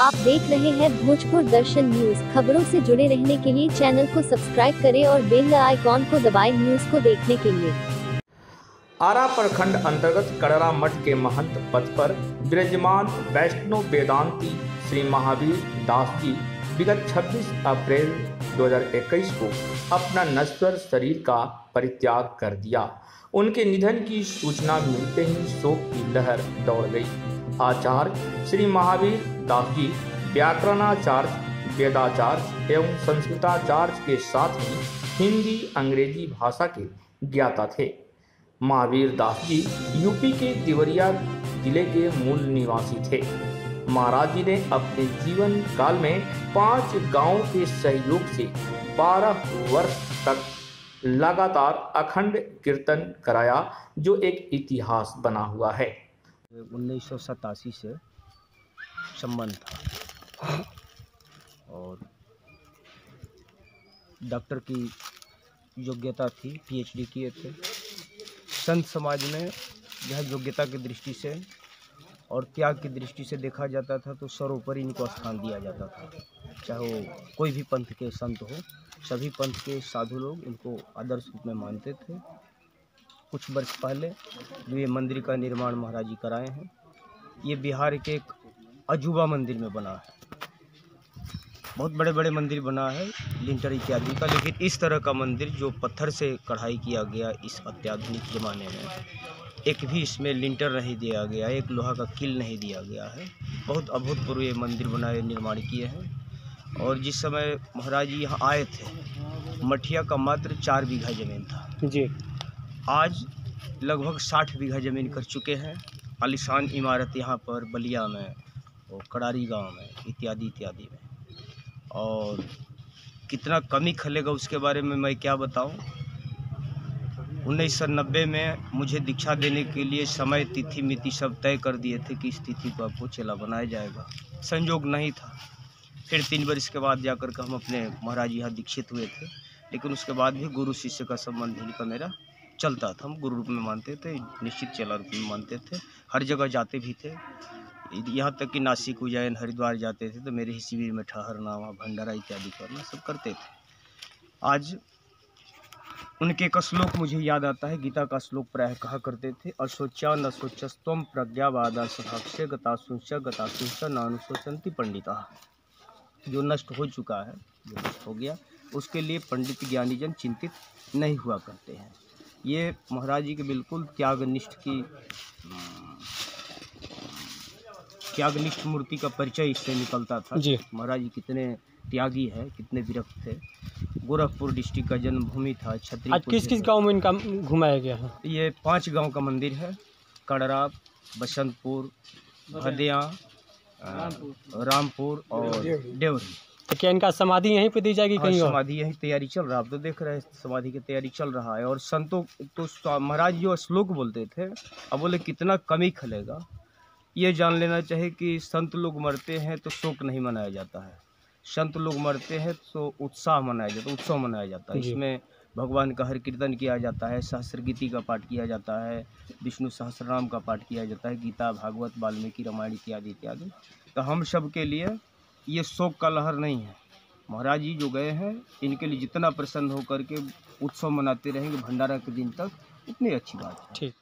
आप देख रहे हैं भोजपुर दर्शन न्यूज़। खबरों से जुड़े रहने के लिए चैनल को सब्सक्राइब करें और बेल आइकॉन को दबाएँ न्यूज़ को देखने के लिए। आरा प्रखंड अंतर्गत कड़रा मठ के महंत पद पर विराजमान वैष्णव वेदांती श्री महावीर दास जी विगत 26 अप्रैल 2021 को अपना नश्वर शरीर का परित्याग कर दिया। उनके निधन की सूचना मिलते ही शोक की लहर दौड़ गई। आचार्य, श्री महावीर दास जी व्याकरणाचार्य, वेदाचार्य एवं संस्कृताचार्य के साथ ही हिंदी अंग्रेज़ी भाषा के ज्ञाता थे। महावीर दास जी यूपी के देवरिया ज़िले के मूल निवासी थे। महाराज जी ने अपने जीवन काल में पाँच गाँवों के सहयोग से 12 वर्ष तक लगातार अखंड कीर्तन कराया, जो एक इतिहास बना हुआ है। उन्नीस सौ सतासी से संबंध था। और डॉक्टर की योग्यता थी, पीएचडी किए थे। संत समाज में यह योग्यता की दृष्टि से और त्याग की दृष्टि से देखा जाता था तो सर्वोपरि इनको स्थान दिया जाता था। चाहे वो कोई भी पंथ के संत हो, सभी पंथ के साधु लोग इनको आदर्श रूप में मानते थे। कुछ वर्ष पहले जो ये मंदिर का निर्माण महाराज जी कराए हैं। ये बिहार के एक अजूबा मंदिर में बना है। बहुत बड़े बड़े मंदिर बना है, लिंटर इत्यादि का, लेकिन इस तरह का मंदिर जो पत्थर से कढ़ाई किया गया इस अत्याधुनिक ज़माने में, एक भी इसमें लिंटर नहीं दिया गया, एक लोहा का किल नहीं दिया गया है। बहुत अभूतपूर्व ये मंदिर बनाए, निर्माण किए हैं। और जिस समय महाराज जी यहाँ आए थे, मठिया का मात्र चार बीघा ज़मीन था। जी। आज लगभग साठ बीघा ज़मीन कर चुके हैं। आलिशान इमारत यहाँ पर बलिया में और कड़ारी गाँव में, इत्यादि इत्यादि में। और कितना कमी खलेगा उसके बारे में मैं क्या बताऊँ? उन्नीस सौ नब्बे में मुझे दीक्षा देने के लिए समय, तिथि, मिति सब तय कर दिए थे कि इस तिथि को आपको चेला बनाया जाएगा। संयोग नहीं था। फिर तीन वर्ष के बाद जाकर के हम अपने महाराज यहाँ दीक्षित हुए थे। लेकिन उसके बाद भी गुरु, शिष्य का संबंध इनका मेरा। चलता था, हम गुरु रूप में मानते थे, निश्चित चला रूप में मानते थे। हर जगह जाते भी थे। यहाँ तक कि नासिक, उज्जैन, हरिद्वार जाते थे तो मेरे ही शिविर में ठहरना वहाँ भंडारा इत्यादि करना सब करते थे। आज उनके एक श्लोक मुझे याद आता है, गीता का श्लोक प्राय कहा करते थे असोचा न सोचस्तम प्रज्ञावादा गता सुंच गता सुंच नानुशोचंती पंडिता। जो नष्ट हो चुका है, जो नष्ट हो गया, उसके लिए पंडित ज्ञानीजन चिंतित नहीं हुआ करते हैं। ये महाराज जी के बिल्कुल त्यागनिष्ठ की त्यागनिष्ठ मूर्ति का परिचय इससे निकलता था। जी। महाराज जी कितने त्यागी है कितने विरक्त थे गोरखपुर डिस्ट्रिक्ट का जन्मभूमि था आज किस किस गाँव में इनका घुमाया गया है? ये पाँच गाँव का मंदिर है कड़रा बसंतपुर भदिया रामपुर। और डेवरी तो क्या इनका समाधि यहीं पे दी जाएगी कहीं और। समाधि यही तैयारी चल रहा है। आप तो देख रहे हैं समाधि की तैयारी चल रहा है। और संतों तो महाराज जो श्लोक बोलते थे अब बोले कितना कमी खलेगा। ये जान लेना चाहिए कि संत लोग मरते हैं तो शोक नहीं मनाया जाता है। संत लोग मरते हैं तो उत्साह मनाया जाता है उत्सव मनाया जाता है। इसमें भगवान का हर कीर्तन किया जाता है सहस्र गीति का पाठ किया जाता है विष्णु सहस्र सहस्रनाम का पाठ किया जाता है गीता भागवत वाल्मीकि रामायण इत्यादि इत्यादि। तो हम सब के लिए ये शोक का लहर नहीं है। महाराज जी जो गए हैं, इनके लिए जितना प्रसन्न होकर के उत्सव मनाते रहेंगे, भंडारा के दिन तक, उतनी अच्छी बात है। ठीक।